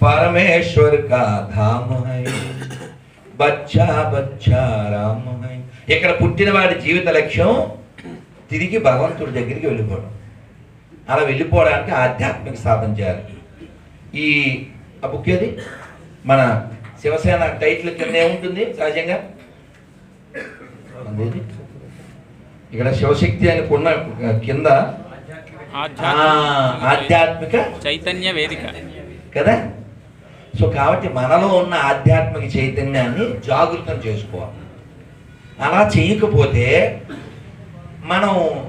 परमेश्वर का धाम है బచ్చా బచ్చా రామ హై ఇక్కడ పుట్టిన వాడి జీవిత లక్ష్యం తిరిగి భగవంతుడి దగ్గరికి వెళ్ళిపోవడం అలా వెళ్ళిపోవడానికి ఆధ్యాత్మిక సాధన చేయాలి ఈ ఆ బుక్ ఏది మన శివసేన టైటిల్ కింద ఏముంటుంది సహజంగా అదేది? ఇక్కడ శివశక్తి అని కొన్న కింద ఆ, ఆధ్యాత్మిక చైతన్య వేదిక. కదా? సో కాబట్టి మనలో ఉన్న ఆధ్యాత్మిక చైతన్యాన్ని జాగృతం చేసుకోవాలి. అలా చేయకపోతే మనం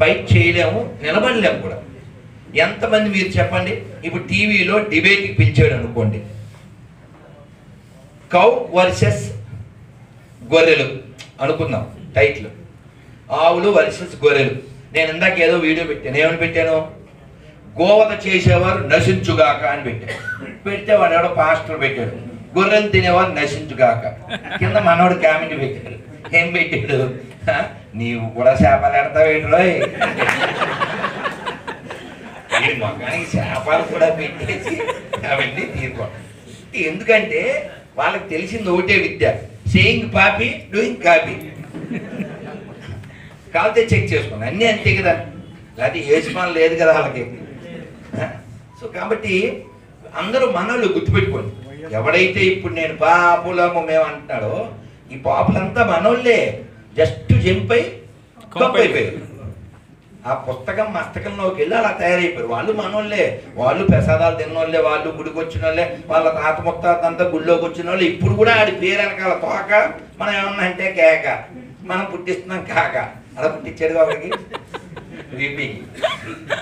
ఫైట్ చేయలేము నిలబడలేము కూడా. ఎంతమంది మీరు చెప్పండి? ఇప్పుడు టీవీలో డిబేట్కి పిలిచాడు అనుకోండి. కౌ వర్సెస్ గొర్రెలు అనుకుందాం టైటిల్. ఆవులు వర్సెస్ గొర్రెలు. నేను ఇందాక ఏదో వీడియో పెట్టాను. ఏమని పెట్టాను? గోవత చేసేవారు నశించుగాక అని పెట్టాను. పెడితే వాడు ఎవడో పాస్టర్ పెట్టాడు. గొర్రెలు తినేవారు నశించుగాక. కింద మనవాడు కామెంట్ పెట్టాడు. ఏం పెట్టాడు? నీవు కూడా చేపలు ఎడతావు ఏంటోయ్ ఈ మొగానికి చేపలు కూడా పెట్టేసి అవన్నీ తీరుకో ఎందుకంటే వాళ్ళకి తెలిసింది ఒకటే విద్య. సేయింగ్ పాపి డూయింగ్ కాపీ కాకపోతే చెక్ చేసుకోండి అన్నీ అంతే కదా. లేకపోతే ఏసుమాన్ లేదు కదా వాళ్ళకి. సో కాబట్టి అందరూ మనల్ని గుర్తుపెట్టుకోండి. ఎవడైతే ఇప్పుడు నేను పాపులము మేము అంటున్నాడో ఈ పాపులంతా మనోళ్ళే. జస్ట్ జంపై అయిపోయారు ఆ పుస్తకం మస్తకంలోకి వెళ్ళి అలా తయారైపోయారు. వాళ్ళు మనోళ్ళే. వాళ్ళు ప్రసాదాలు తిన్నోళ్ళే వాళ్ళు గుడికి వచ్చిన వాళ్ళే వాళ్ళ తాత ముత్తాత అంతా గుడిలోకి వచ్చిన వాళ్ళు ఇప్పుడు కూడా ఆడి పేరు వెనకాల తోక మనం ఏమన్నా అంటే కేక. మనం పుట్టిస్తున్నాం కాక. అలా పుట్టించాడు వాళ్ళకి వీపీ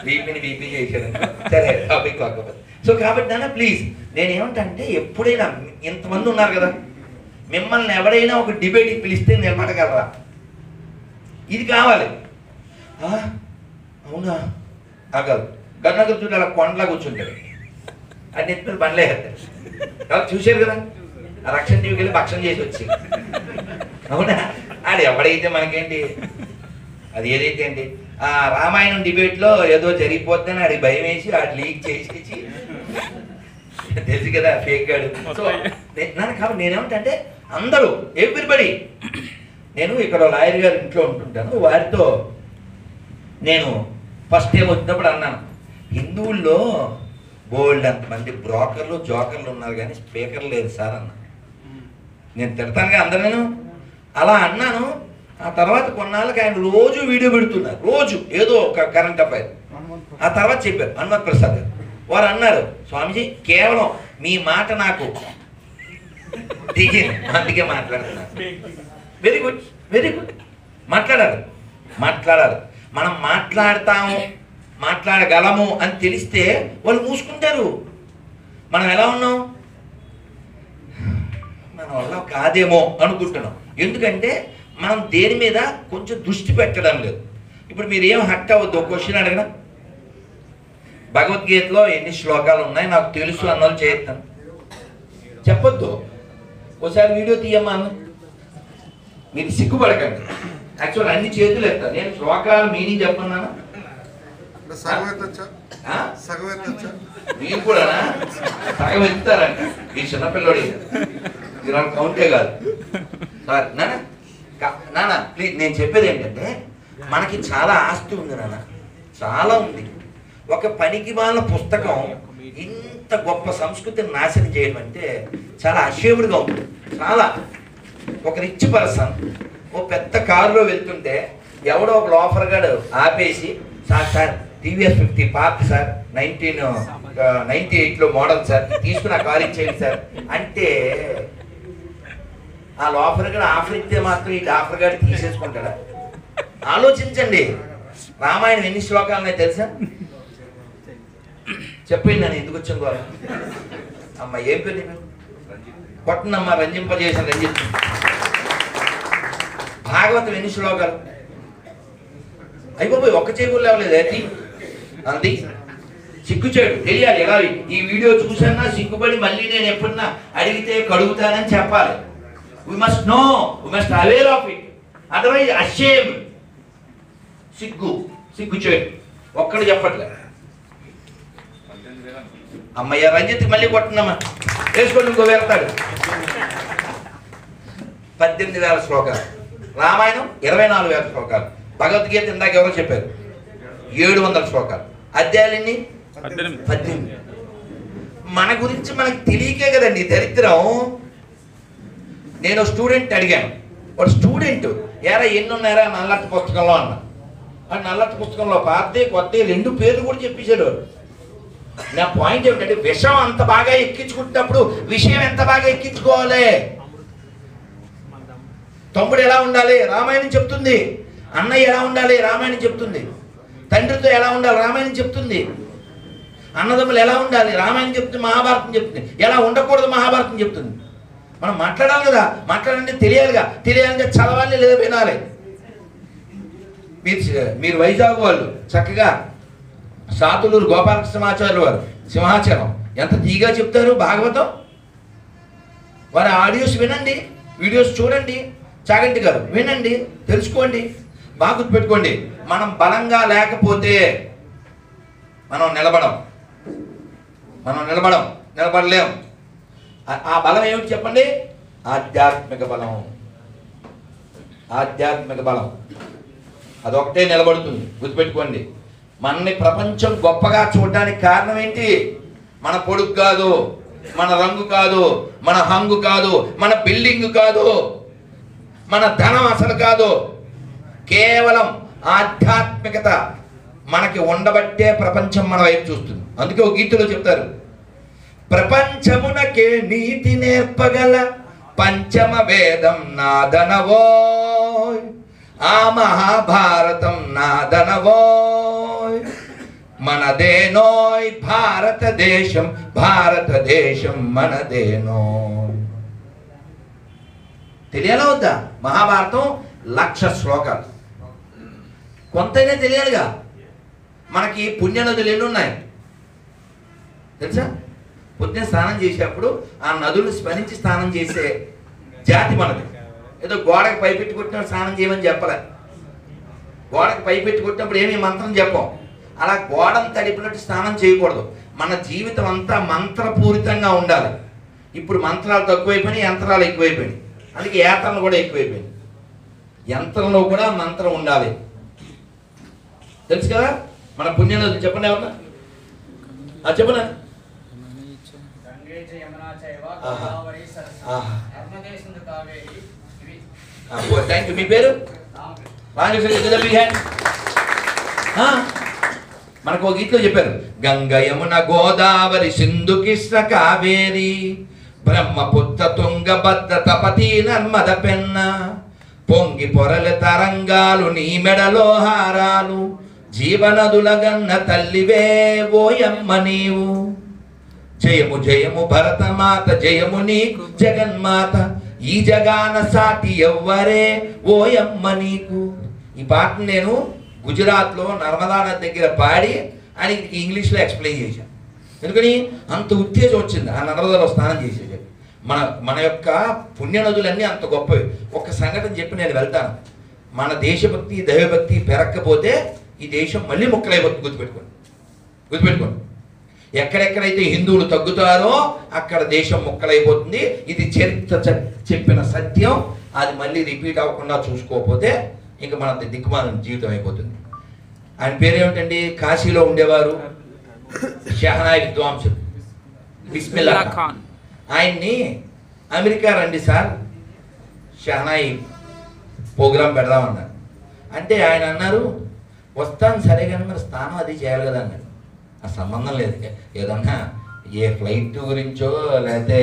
వీపీని వీపీ చేశాడు. సరే టాపిక్ కాకపోతే. సో కాబట్టి నాన్న ప్లీజ్ నేను ఏమంటే ఎప్పుడైనా ఇంతమంది ఉన్నారు కదా మిమ్మల్ని ఎవడైనా ఒక డిబేట్కి పిలిస్తే నిలబడగలరా ఇది కావాలి. అవునా? అగదు గన్న కూర్చుంటే అలా కొండలా కూర్చుంటాడు. అది చెప్పి బండ్లే చూశారు కదా? రక్షణ టీవీకి వెళ్ళి భక్షణ చేసి వచ్చి. అవునా? అది ఎవడైతే మనకేంటి? అది ఏదైతే ఏంటి ఆ రామాయణం డిబేట్లో ఏదో జరిగిపోద్దని ఆడికి భయం వేసి ఆడు లీక్ చేసేసి తెలుసు కదా ఫేక్ గాడు. సో నే- నన్ను కాబట్టి నేనేమంటే అందరూ ఎవ్రీబడి నేను ఇక్కడ లాయర్ గారి ఇంట్లో ఉంటుంటాను. వారితో నేను ఫస్ట్ టైం వచ్చినప్పుడు అన్నాను హిందువుల్లో బోల్డ్ మంది బ్రోకర్లు జోకర్లు ఉన్నారు కానీ స్పీకర్ లేదు సార్ అన్న. నేను తిడతానుగా అందరు నేను అలా అన్నాను ఆ తర్వాత కొన్నాళ్ళకి ఆయన రోజు వీడియో పెడుతున్నారు. రోజు ఏదో ఒక కరెంట్ అఫైర్ ఆ తర్వాత చెప్పారు హనుమత్ ప్రసాద్ గారు. వారు అన్నారు స్వామీజీ కేవలం మీ మాట నాకు దిగింది అందుకే మాట్లాడుతున్నారు. వెరీ గుడ్ వెరీ గుడ్ మాట్లాడాలి మాట్లాడాలి మనం మాట్లాడతాము మాట్లాడగలము అని తెలిస్తే వాళ్ళు మూసుకుంటారు. మనం ఎలా ఉన్నాం? మన వల్ల కాదేమో అనుకుంటున్నాం. ఎందుకంటే మనం దేని మీద కొంచెం దృష్టి పెట్టడం లేదు. ఇప్పుడు మీరు ఏం హట్ అవ్వద్దు క్వశ్చన్ అడగనా? భగవద్గీతలో ఎన్ని శ్లోకాలు ఉన్నాయి? నాకు తెలుసు అన్న వాళ్ళు చేస్తాను చెప్పొద్దు. ఒకసారి వీడియో తీయమ్మా మీరు సిగ్గుపడకండి. యాక్చువల్ అన్ని చేతులు ఎత్తాను. నేను శ్లోకాలు మీనింగ్ చెప్పన్నానా మీరు కూడా సగం ఎత్తారంట ఈ చిన్నపిల్లడి మీరు కౌంటే కాదు. సార్ నాన్న. నాన్న ప్లీజ్ నేను చెప్పేది ఏంటంటే మనకి చాలా ఆస్తి ఉంది నాన్న. చాలా ఉంది. ఒక పనికి వాళ్ళ పుస్తకం ఇంత గొప్ప సంస్కృతిని నాశనం చేయడం అంటే చాలా అషేముడిగా ఉంది. చాలా. ఒక రిచ్ పర్సన్ ఓ పెద్ద కారులో వెళ్తుంటే ఎవడో ఒక లోఫర్ గాడు ఆపేసి sir sir TVS fifty park sir nineteen ninety ఎయిట్లో మోడల్ సార్ తీసుకుని ఆ కారు ఇచ్చేయండి సార్. అంటే ఆ లోపల కూడా ఆఫర్ ఇస్తే మాత్రం ఈ ఆఫర్ గాడు తీసేసుకుంటాడా? ఆలోచించండి. రామాయణం ఎన్ని శ్లోకాలు ఉన్నాయి తెలుసా? చెప్పండి నేను ఎందుకు వచ్చాను గోర అమ్మ ఏం పేరు నీ కొట్టనమ్మ రంజింపజేసిన రంజిత్. భాగవతం ఎన్ని శ్లోకాలు? అయిపోయి ఒక్క చేకూరు లేవలేదు అది అంది. సిగ్గుచేడు తెలియాలి ఎలా? ఈ వీడియో చూసన్నా సిగ్గుపడి మళ్ళీ నేను ఎప్పుడన్నా అడిగితే కడుగుతానని చెప్పాలి. We must know we must aware of it otherwise a shame సిగ్గు సిగ్గుచేడు ఒక్కడు చెప్పట్లే. అమ్మయ్య రంజిత్ మళ్ళీ కొట్టినమ్మా. వేసుకోండి ఇంకో వెళ్తాడు పద్దెనిమిది వేల శ్లోకాలు. రామాయణం ఇరవై నాలుగు వేల శ్లోకాలు. భగవద్గీత ఇందాక ఎవరో చెప్పారు? ఏడు వందల శ్లోకాలు. అధ్యాయాలన్నీ పద్దెనిమిది. మన గురించి మనకు తెలియకే కదండి దరిద్రం. నేను స్టూడెంట్ అడిగాను. వాడు స్టూడెంట్ ఎరా ఎన్ని ఉన్నారా నల్లటి పుస్తకంలో? అన్న. ఆ నల్లటి పుస్తకంలో పాతే కొత్త రెండు పేర్లు కూడా చెప్పేశాడు నా పాయింట్ ఏమిటంటే విషం అంత బాగా ఎక్కించుకుంటున్నప్పుడు విషయం ఎంత బాగా ఎక్కించుకోవాలి? తమ్ముడు ఎలా ఉండాలి? రామాయణం చెప్తుంది. అన్నయ్య ఎలా ఉండాలి? రామాయణం చెప్తుంది. తండ్రితో ఎలా ఉండాలి? రామాయణం చెప్తుంది. అన్నదమ్ములు ఎలా ఉండాలి? రామాయణం చెప్తుంది మహాభారతం చెప్తుంది. ఎలా ఉండకూడదు మహాభారతం చెప్తుంది. మనం మాట్లాడాలి కదా మాట్లాడంటే తెలియాలిగా. తెలియాలంటే చదవాలి లేదా వినాలి. మీరు మీరు వైజాగ్ వాళ్ళు చక్కగా సాతులూరు గోపాలకృష్ణమాచార్యులు వారు సింహాచలం. ఎంత తీగా చెప్తారు భాగవతం? వారి ఆడియోస్ వినండి వీడియోస్ చూడండి చాగంటి గారు వినండి తెలుసుకోండి బాగా గుర్తుపెట్టుకోండి. మనం బలంగా లేకపోతే మనం నిలబడం. మనం నిలబడం నిలబడలేం. ఆ- బలం ఏమిటి చెప్పండి? ఆధ్యాత్మిక బలం. ఆధ్యాత్మిక బలం. అదొకటే నిలబడుతుంది. గుర్తుపెట్టుకోండి. మనని ప్రపంచం గొప్పగా చూడడానికి కారణం ఏంటి? మన పొడుగు కాదు మన రంగు కాదు మన హంగు కాదు మన బిల్డింగ్ కాదు మన ధనం అసలు కాదు. కేవలం ఆధ్యాత్మికత మనకి ఉండబట్టే ప్రపంచం మన వైపు చూస్తుంది. అందుకే ఒక గీతలో చెప్తారు ప్రపంచమునకే నీతి నేర్పగల పంచమ వేదం నాదనవోయ్. ఆ మహాభారతం నాదనవోయ్. మనదేనోయ్ భారతదేశం భారతదేశం మనదేనో తెలియాలా వద్దా? మహాభారతం లక్ష శ్లోకాలు. కొంతైనా తెలియాలిగా? మనకి పుణ్యనదులు ఎన్ని ఉన్నాయి తెలుసా? పొద్దున స్నానం చేసేటప్పుడు ఆ నదులు స్మరించి స్నానం చేసే జాతి మనది. ఏదో గోడకు పైపెట్టి కొట్టినప్పుడు స్నానం చేయమని చెప్పలే. గోడకు పైపెట్టి కొట్టినప్పుడు ఏమీ మంత్రం చెప్పం అలా గోడను తడిపినట్టు స్నానం చేయకూడదు. మన జీవితం అంతా మంత్రపూరితంగా ఉండాలి. ఇప్పుడు మంత్రాలు తక్కువైపోయినాయి యంత్రాలు ఎక్కువైపోయినాయి. అందుకే యాత్రలు కూడా ఎక్కువైపోయినాయి. యంత్రంలో కూడా మంత్రం ఉండాలి. తెలుసు కదా? మన పుణ్యనదులు చెప్పండి ఏమన్నా చెప్పనా గంగే చ యమునా చైవ ఆహా. గోదావరి సరస్వతి ఆహా. నర్మదే సింధు కావేరి ఇవి థ్యాంక్ యూ మీ పేరు? మనకు ఒక గీతలో చెప్పారు. గంగ యమున గోదావరి సింధు కృష్ణ కావేరి బ్రహ్మపుత్ర తుంగ భద్ర తపతి నర్మద పెన్న పొంగి పొరల తరంగాలు నీ మెడలో హారాలు జీవనదుల గన్న తల్లివే ఓయమ్మ నీవు. జయము జయము భరతమాత జయము నీకు జగన్మాత. ఈ జగాన సాటి ఎవ్వరే ఓయమ్మ నీకు. ఈ పాటను నేను గుజరాత్లో నర్మదా నది దగ్గర పాడి అని ఇంగ్లీష్లో ఎక్స్ప్లెయిన్ చేశాను ఎందుకని? అంత ఉత్తేజం వచ్చింది. ఆ నర్మదాలో స్నానం చేసేది. మన మన యొక్క పుణ్యనదులన్నీ అంత గొప్పవి. ఒక సంఘటన చెప్పి నేను వెళ్తాను. మన దేశభక్తి దైవభక్తి పెరక్కపోతే ఈ దేశం మళ్ళీ ముక్కలైపోతుంది గుర్తుపెట్టుకోండి. గుర్తుపెట్టుకోండి. ఎక్కడెక్కడైతే హిందువులు తగ్గుతారో అక్కడ దేశం ముక్కలైపోతుంది. ఇది చరిత్ర చె- చెప్పిన సత్యం. అది మళ్ళీ రిపీట్ అవ్వకుండా చూసుకోకపోతే ఇంక మన దిక్కుమాల జీవితం అయిపోతుంది. ఆయన పేరేమిటండి? కాశీలో ఉండేవారు షహనాయి విద్వాంసులు బిస్మిల్లా ఖాన్. ఆయన్ని అమెరికా రండి సార్. షహనాయి ప్రోగ్రాం పెడదామన్నారు. అంటే ఆయన అన్నారు వస్తాను సరే కానీ మరి స్నానం అది చేయాలి కదా అన్నాడు. సంబంధం లేదు. ఏదన్నా ఏ ఫ్లైట్ గురించో లేకపోతే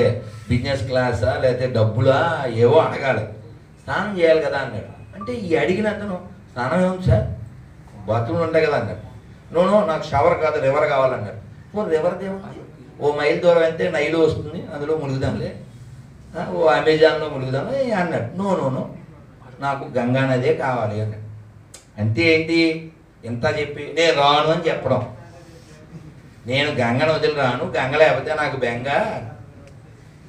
బిజినెస్ క్లాసా లేకపోతే డబ్బులా ఏవో అడగాలి. స్నానం చేయాలి కదా అన్నాడు. అంటే ఈ అడిగిన అతను స్నానం ఏముంది సార్? బాత్రూమ్లు ఉంటాయి కదా అన్నాడు. నోనో నాకు షవర్ కాదు రివర్ కావాలన్నాడు. ఓ రివర్ ఏముంది ఓ మైల్ దూరం అయితే నైలు వస్తుంది అందులో మునుగుదాంలే. ఓ అమెజాన్లో మునుగుదాం అన్నాడు. నో నో నో నాకు గంగా నదే కావాలి అన్నాడు. అంతే ఏంటి? ఇంత చెప్పి నేను రాను అని చెప్పడం. నేను గంగను వదిలి రాను గంగ లేకపోతే నాకు బెంగ.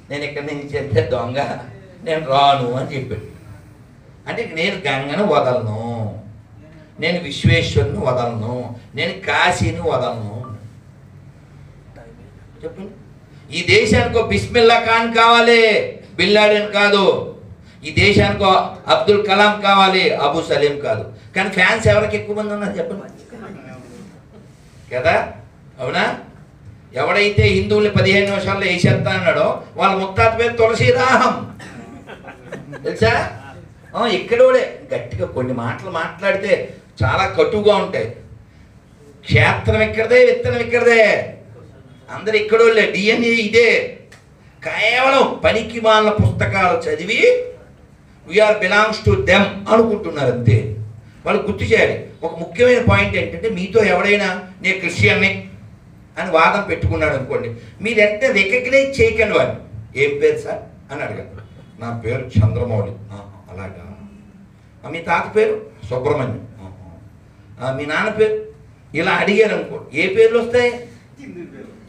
నేను ఇక్కడి నుంచి చెప్తే దొంగ నేను రాను అని చెప్పాడు. అంటే నేను గంగను వదలను నేను విశ్వేశ్వరుని వదలను నేను కాశీని వదలను. చెప్పండి. ఈ దేశానికి బిస్మిల్లా ఖాన్ కావాలి బిల్లాడెన్ కాదు. ఈ దేశానికి అబ్దుల్ కలాం కావాలి అబు సలీం కాదు. కానీ ఫ్యాన్స్ ఎవరికి ఎక్కువ మంది ఉన్నారు చెప్పండి. కదా? అవునా? ఎవడైతే హిందువుల్ని పదిహేను నిమిషాల్లో వేసేస్తా అన్నాడో వాళ్ళ ముత్తాత పేరు తులసీరాహం తెలుసా? ఇక్కడోడే. గట్టిగా కొన్ని మాటలు మాట్లాడితే చాలా కటువుగా ఉంటాయి. క్షేత్రం ఇక్కడదే విత్తనం ఇక్కడదే. అందరు ఇక్కడోళ్ళే. డిఎన్ఏ ఇదే. కేవలం పనికి మాలిన పుస్తకాలు చదివి వీఆర్ బిలాంగ్స్ టు దెమ్ అనుకుంటున్నారు అంతే. వాళ్ళు గుర్తు చేయాలి. ఒక ముఖ్యమైన పాయింట్ ఏంటంటే మీతో ఎవడైనా నేను క్రిస్టియన్ని అని వాదం పెట్టుకున్నాడు అనుకోండి మీరు ఎంత రికగ్నైజ్ చేయకండి వాడిని. ఏం పేరు సార్? అని అడిగాడు నా పేరు చంద్రమౌళి. అలాగా. మీ తాత పేరు? సుబ్రహ్మణ్యం. మీ నాన్న పేరు? ఇలా అడిగారు అనుకో ఏ పేర్లు వస్తాయి?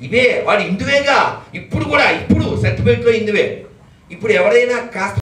ఇవే. వాడు ఇందువేగా. ఇప్పుడు కూడా ఇప్పుడు సర్టిఫికేట్లో ఇందువే. ఇప్పుడు ఎవరైనా కాస్త